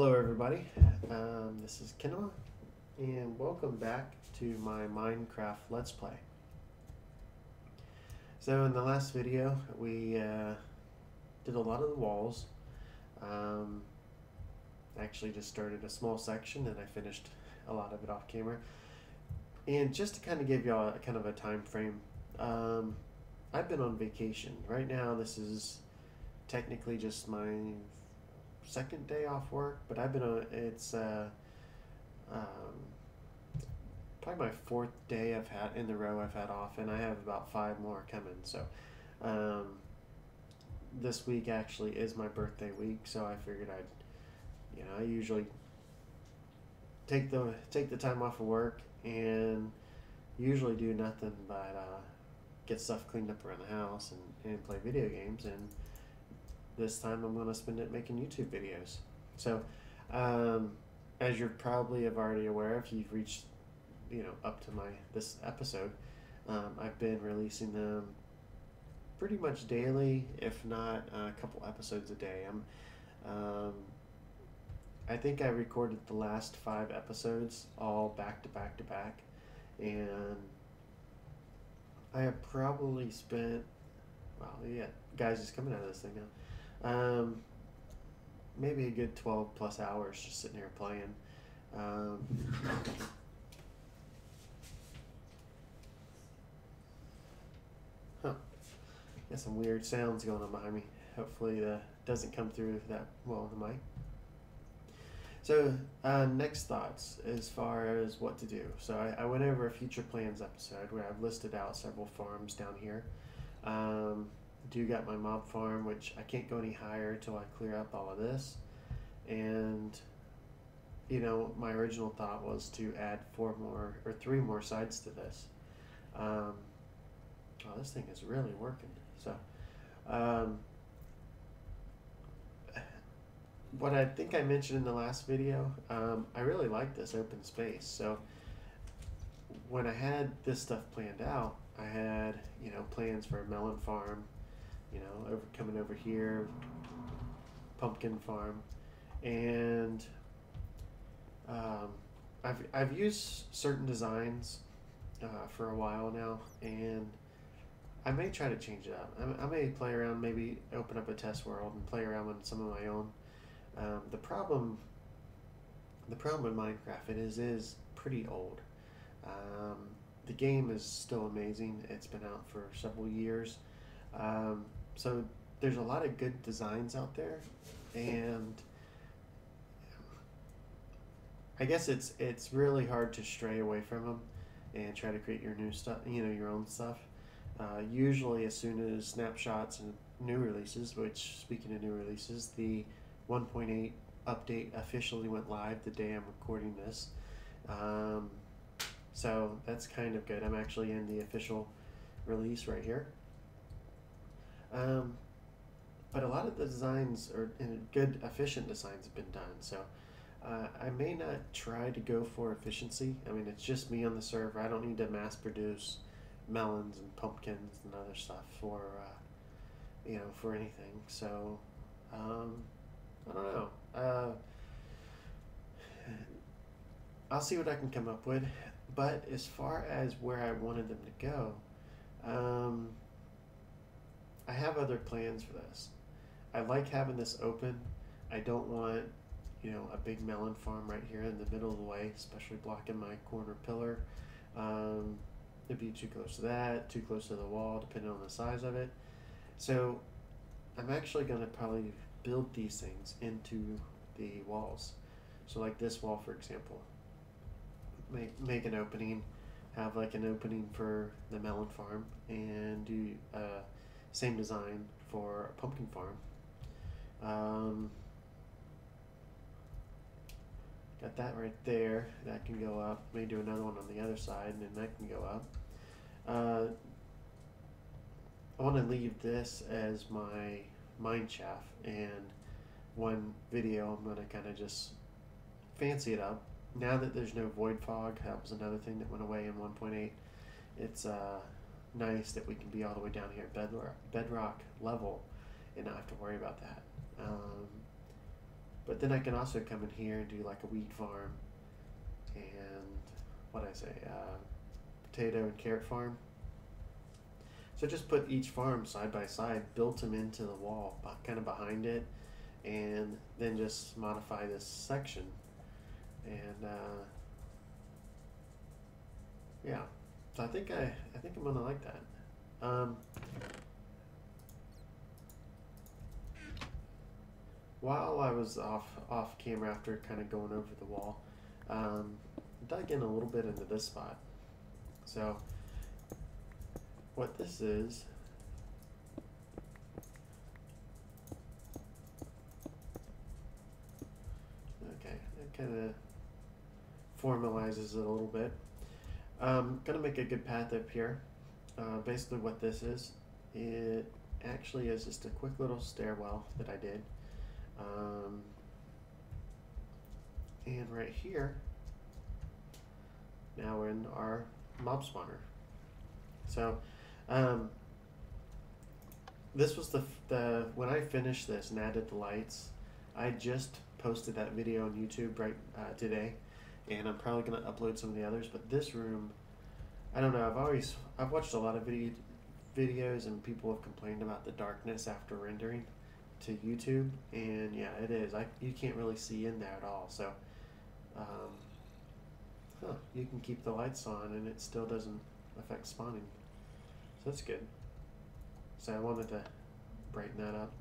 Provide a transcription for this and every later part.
Hello, everybody. Um, this is Kinama, and welcome back to my Minecraft Let's Play. So, in the last video, we uh, did a lot of the walls. Um, actually, just started a small section, and I finished a lot of it off camera. And just to kind of give y'all a kind of a time frame, um, I've been on vacation. Right now, this is technically just my second day off work, but I've been on. It's uh, um, probably my fourth day I've had in the row I've had off, and I have about five more coming. So um, this week actually is my birthday week, so I figured I'd, you know, I usually take the take the time off of work and usually do nothing but uh, get stuff cleaned up around the house and, and play video games and this time I'm going to spend it making YouTube videos. So, um, as you're probably have already aware, if you've reached, you know, up to my this episode, um, I've been releasing them pretty much daily, if not a couple episodes a day. I'm, um, I think I recorded the last five episodes all back to back to back, and I have probably spent, well, yeah, guys, just coming out of this thing now. Um, maybe a good 12 plus hours just sitting here playing. Um, huh. Got some weird sounds going on behind me. Hopefully, that doesn't come through that well the mic. So, uh, next thoughts as far as what to do. So, I, I, went over a future plans episode where I've listed out several farms down here. Um, do got my mob farm, which I can't go any higher until I clear up all of this. And, you know, my original thought was to add four more or three more sides to this. Um, oh, this thing is really working. So, um, what I think I mentioned in the last video, um, I really like this open space. So, when I had this stuff planned out, I had, you know, plans for a melon farm, you know, over coming over here, pumpkin farm, and um, I've I've used certain designs uh, for a while now, and I may try to change it up. I, I, may play around, maybe open up a test world and play around with some of my own. Um, the problem, the problem with Minecraft, it is is pretty old. Um, the game is still amazing. It's been out for several years. Um, so there's a lot of good designs out there, and I guess it's it's really hard to stray away from them and try to create your new stuff, you know, your own stuff. Uh, usually, as soon as snapshots and new releases, which speaking of new releases, the 1.8 update officially went live the day I'm recording this. Um, so that's kind of good. I'm actually in the official release right here. Um, but a lot of the designs or good efficient designs have been done. So uh, I may not try to go for efficiency. I mean, it's just me on the server. I don't need to mass produce melons and pumpkins and other stuff for uh, you know for anything. So um, I don't know. Uh, I'll see what I can come up with. But as far as where I wanted them to go, um, I have other plans for this. I like having this open. I don't want, you know, a big melon farm right here in the middle of the way, especially blocking my corner pillar. Um, it'd be too close to that, too close to the wall, depending on the size of it. So I'm actually going to probably build these things into the walls. So like this wall, for example, make, make an opening, have like an opening for the melon farm, and do uh, same design for a pumpkin farm. Um, got that right there. That can go up. May do another one on the other side, and then that can go up. Uh, I want to leave this as my mine shaft, and one video I'm going to kind of just fancy it up. Now that there's no void fog, that was another thing that went away in 1.8. It's uh, nice that we can be all the way down here bedrock, bedrock level and not have to worry about that. Um, but But then I can also come in here and do like a wheat farm and what I say, uh, potato and carrot farm. So just put each farm side by side, built them into the wall, kind of behind it, and then just modify this section. And uh, yeah, so I think I I think I'm gonna like that. Um, while I was off off camera after kind of going over the wall, um, dug in a little bit into this spot. So what this is okay it kind of formalizes it a little bit um, gonna make a good path up here. Uh, basically what this is it actually is just a quick little stairwell that I did. Um, and right here now we're in our mob spawner. So um, this was the, the when I finished this and added the lights I just posted that video on YouTube right uh, today and I'm probably gonna upload some of the others but this room I don't know I've always I've watched a lot of video videos and people have complained about the darkness after rendering to YouTube and yeah it is I you can't really see in there at all so um, huh, you can keep the lights on and it still doesn't affect spawning so that's good. So I wanted to brighten that up.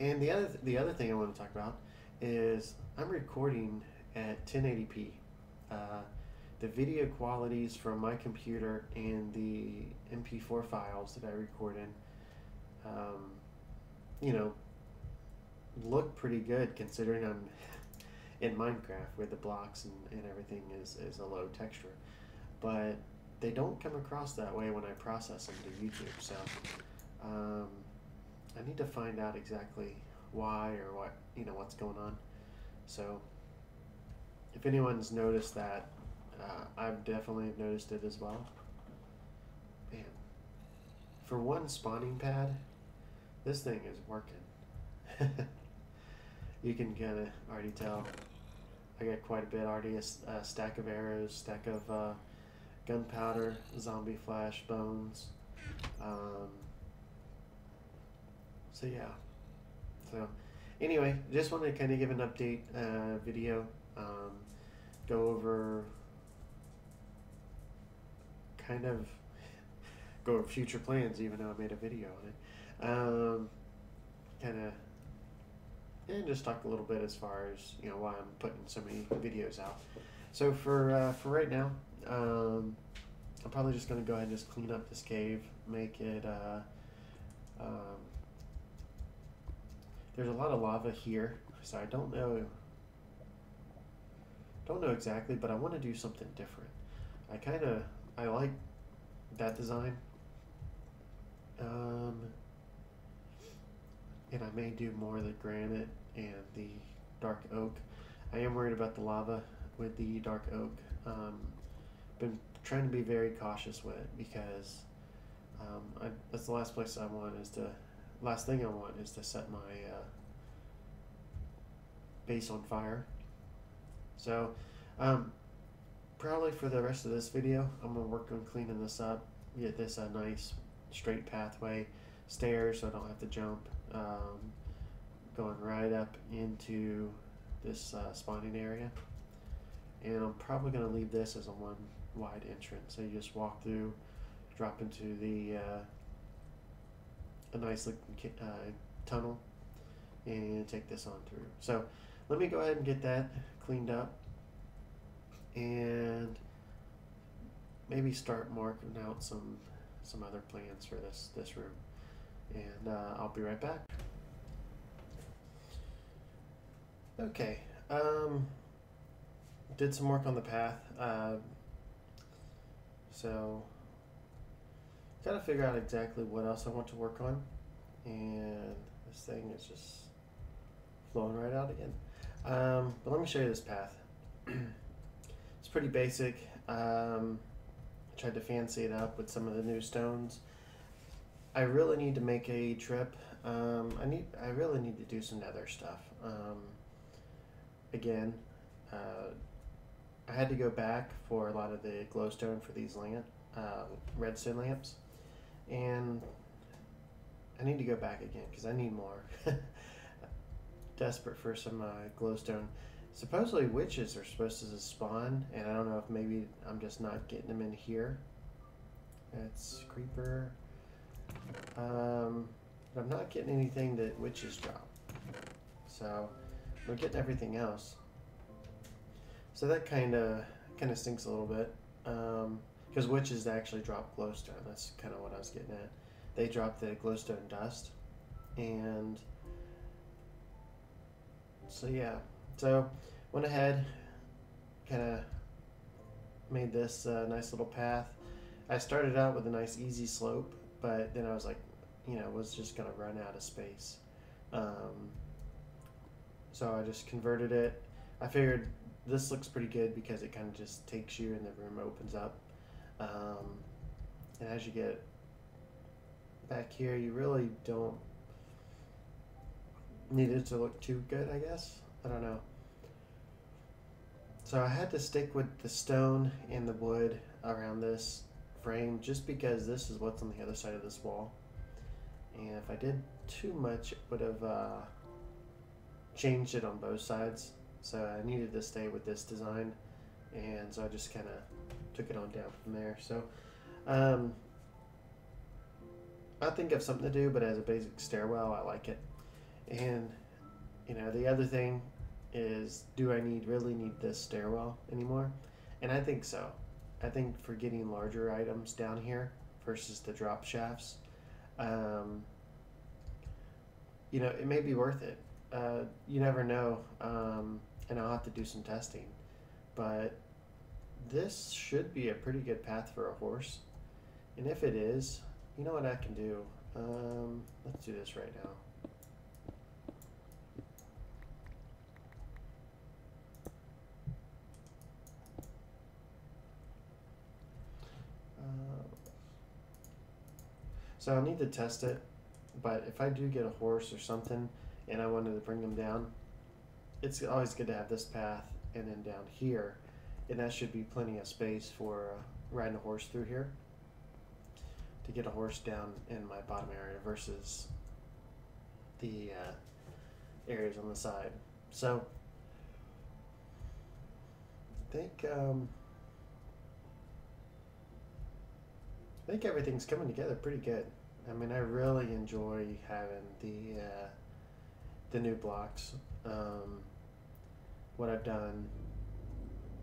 And the other th- the other thing I want to talk about is I'm recording at 1080p. Uh, the video qualities from my computer and the MP4 files that I record in, um, you know, look pretty good considering I'm in Minecraft where the blocks and, and everything is, is a low texture. But they don't come across that way when I process them to YouTube. So um, I need to find out exactly why or what you know what's going on. So if anyone's noticed that, uh, I've definitely noticed it as well. Man, for one spawning pad, this thing is working. you can kind of already tell. I got quite a bit already. A, a stack of arrows, stack of uh, gunpowder, zombie flash, bones. Um, so yeah. So anyway, just wanted to kind of give an update uh, video. Um, go over kind of go over future plans, even though I made a video on it. Um, kind of and just talk a little bit as far as you know why I'm putting so many videos out. So for uh, for right now, um, I'm probably just gonna go ahead and just clean up this cave, make it. Uh, um, there's a lot of lava here, so I don't know. Don't know exactly, but I want to do something different. I kind of I like that design. Um, and I may do more of the granite and the dark oak. I am worried about the lava with the dark oak. Um, been trying to be very cautious with it because um, I, that's the last place I want is to last thing I want is to set my uh, base on fire. So um, probably for the rest of this video, I'm gonna work on cleaning this up, get this a nice straight pathway, stairs so I don't have to jump, um, going right up into this uh, spawning area. And I'm probably gonna leave this as a one wide entrance. So you just walk through, drop into the uh, a nice looking uh, tunnel, and take this on through. So let me go ahead and get that cleaned up, and maybe start marking out some some other plans for this this room. And uh, I'll be right back. Okay. Um, did some work on the path. Uh, so, gotta figure out exactly what else I want to work on. And this thing is just flowing right out again. Um, but let me show you this path. it's pretty basic. Um, I tried to fancy it up with some of the new stones. I really need to make a trip Um, I need. I really need to do some nether stuff. Um, again, uh, I had to go back for a lot of the glowstone for these lamp, uh, redstone lamps, and I need to go back again because I need more. Desperate for some uh, glowstone. Supposedly witches are supposed to spawn, and I don't know if maybe I'm just not getting them in here. It's creeper. Um, I'm not getting anything that witches drop. So we're getting everything else. So that kind of kind of stinks a little bit. Because um, witches actually drop glowstone. That's kind of what I was getting at. They drop the glowstone dust, and so yeah. So went ahead, kind of made this uh, nice little path. I started out with a nice easy slope, but then I was like, you know, was just gonna run out of space. Um, so I just converted it. I figured this looks pretty good because it kind of just takes you and the room opens up. Um, and as you get back here, you really don't need it to look too good, I guess. I don't know. So I had to stick with the stone and the wood around this frame just because this is what's on the other side of this wall. And if I did too much, it would have uh, changed it on both sides. So I needed to stay with this design. And so I just kind of took it on down from there. So um, I think of something to do, but as a basic stairwell, I like it. And, you know, the other thing is, do I need really need this stairwell anymore? And I think so. I think for getting larger items down here versus the drop shafts, um, you know, it may be worth it. Uh, you never know, um, and I'll have to do some testing. But this should be a pretty good path for a horse. And if it is, you know what I can do? Um, let's do this right now. So I'll need to test it, but if I do get a horse or something and I wanted to bring them down, it's always good to have this path and then down here, and that should be plenty of space for uh, riding a horse through here to get a horse down in my bottom area versus the uh, areas on the side. So I think um, I think everything's coming together pretty good. I mean, I really enjoy having the uh, the new blocks. Um, what I've done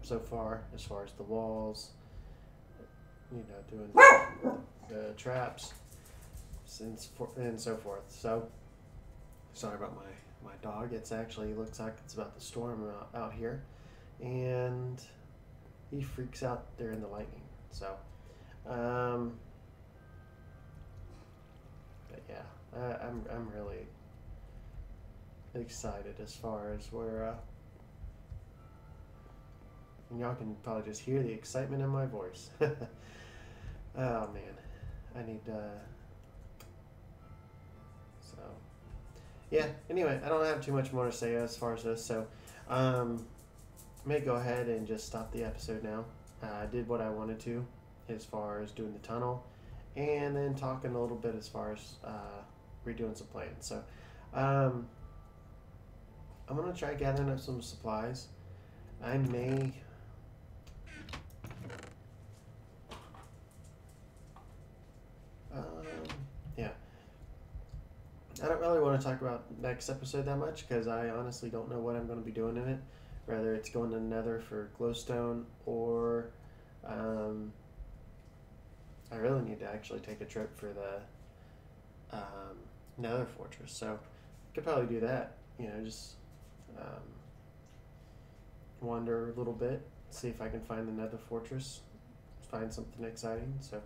so far, as far as the walls, you know, doing the traps, since for, and so forth. So, sorry about my my dog. It's actually looks like it's about to storm out, out here, and he freaks out during the lightning. So. Um, but yeah, I, I'm I'm really excited as far as where. Uh, and y'all can probably just hear the excitement in my voice. oh man, I need. Uh, so, yeah. Anyway, I don't have too much more to say as far as this, so um, I may go ahead and just stop the episode now. Uh, I did what I wanted to as far as doing the tunnel, and then talking a little bit as far as uh, redoing some plans. So um, I'm gonna try gathering up some supplies. I may. Um, yeah. I don't really want to talk about next episode that much because I honestly don't know what I'm going to be doing in it. Whether it's going to Nether for glowstone or um, I really need to actually take a trip for the um, Nether Fortress. So could probably do that. You know, just um, wander a little bit, see if I can find the Nether Fortress, find something exciting. So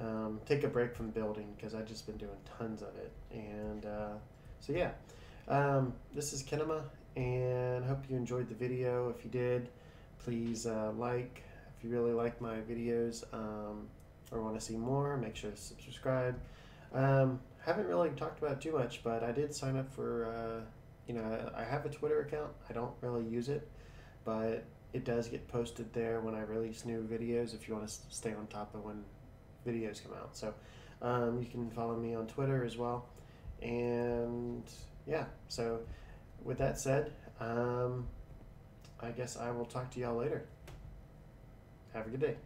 um, take a break from building because I've just been doing tons of it. And uh, so yeah, um, this is Kinama, and I hope you enjoyed the video. If you did, please uh, like. If you really like my videos. Um, or want to see more, make sure to subscribe. Um, haven't really talked about too much, but I did sign up for. Uh, you know, I have a Twitter account. I don't really use it, but it does get posted there when I release new videos. If you want to stay on top of when videos come out, so um, you can follow me on Twitter as well. And yeah, so with that said, um, I guess I will talk to y'all later. Have a good day.